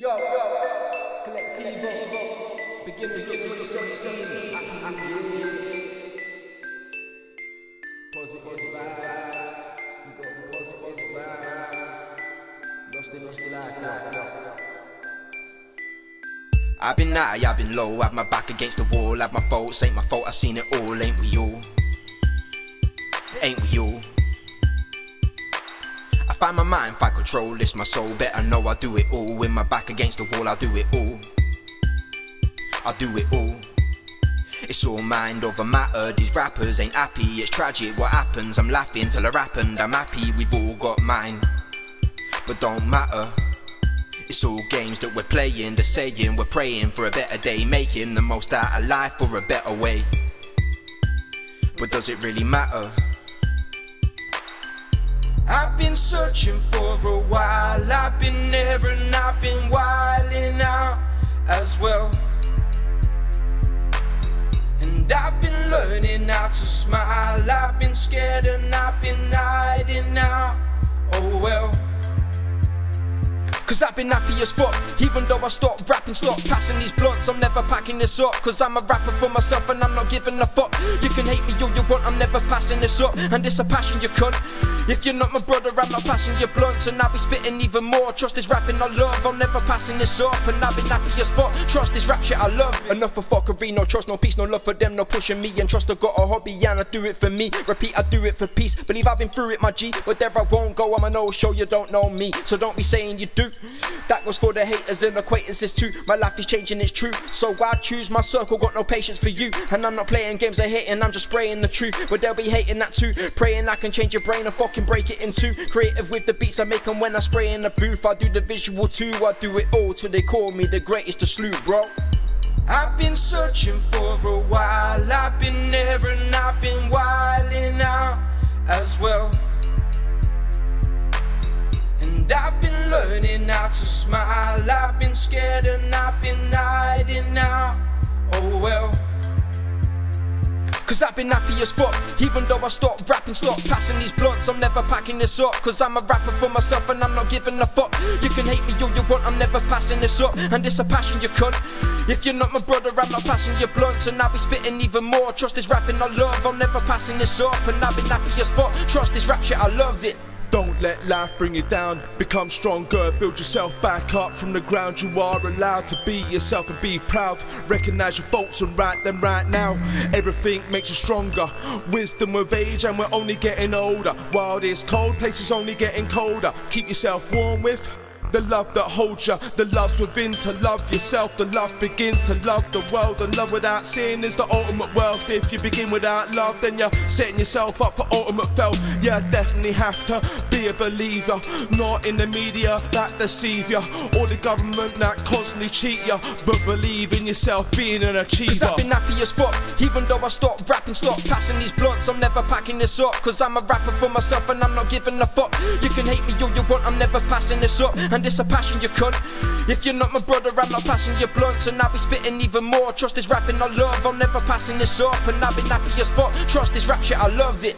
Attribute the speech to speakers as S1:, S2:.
S1: Yo, yo, Collectivo, beginners get 2017. Positive vibes, we got the positive vibes. Lost in lost in life, now.
S2: I've been high, I've been low, have my back against the wall, have my faults, ain't my fault, I seen it all, ain't we all? Ain't we all? I find my mind, find control, this my soul, better know I do it all. With my back against the wall, I do it all. I do it all. It's all mind over matter, these rappers ain't happy, it's tragic what happens. I'm laughing till it happened, I'm happy we've all got mine. But don't matter. It's all games that we're playing, they're saying we're praying for a better day, making the most out of life for a better way. But does it really matter? Searching for a while, I've been there and I've been wilding out as well. And I've been learning how to smile, I've been scared and I've been hiding out. Oh well. Cause I've been happy as fuck, even though I stopped rapping, stopped passing these blunts. I'm never packing this up, cause I'm a rapper for myself and I'm not giving a fuck. You can hate me all you want, I'm never passing this up. And it's a passion you cunt. If you're not my brother, I'm not passing your blunts. And I'll be spitting even more. Trust is rapping I love, I'm never passing this up. And I've been happy as fuck. Trust is rap shit I love. Enough for fuckery, no trust, no peace, no love for them, no pushing me. And trust I got a hobby and I do it for me. Repeat, I do it for peace. Believe I've been through it, my G. But there I won't go, I'm a no show, you don't know me. So don't be saying you do. That goes for the haters and acquaintances too. My life is changing, it's true. So I choose my circle, got no patience for you. And I'm not playing games of hating, I'm just spraying the truth. But they'll be hating that too. Praying I can change your brain and fucking break it in two. Creative with the beats I make them when I spray in the booth. I do the visual too, I do it all till they call me the greatest to salute, bro. I've been searching for a while, I've been there and I've been wilding out as well. And I've been learning how to smile. I've been scared and I've been hiding out. Oh well. Cause I've been happy as fuck, even though I stopped rapping, stopped passing these blunts. I'm never packing this up, cause I'm a rapper for myself and I'm not giving a fuck. You can hate me all you want, I'm never passing this up. And it's a passion you cunt. If you're not my brother, I'm not passing your blunts. And I'll be spitting even more. Trust this rapping I love, I'm never passing this up. And I've been happy as fuck. Trust this rap shit, I love it.
S3: Don't let life bring you down. Become stronger, build yourself back up from the ground. You are allowed to be yourself and be proud. Recognize your faults and right them right now. Everything makes you stronger. Wisdom with age, and we're only getting older. While this cold place is only getting colder. Keep yourself warm with. The love that holds you, the love's within to love yourself. The love begins to love the world, and love without sin is the ultimate wealth. If you begin without love, then you're setting yourself up for ultimate fail. You definitely have to be a believer, not in the media that deceive you, or the government that constantly cheat you. But believe in yourself, being an achiever.
S2: Cause I've been happy as fuck, even though I stopped rapping, stopped passing these blunts. I'm never packing this up, cause I'm a rapper for myself and I'm not giving a fuck. You can hate me all you want, I'm never passing this up. And it's a passion you cunt. If you're not my brother, I'm not passing your blunts. And I'll be spitting even more. Trust is rapping I love, I'm never passing this up. And I've been happy as fuck. Trust is rap shit, I love it.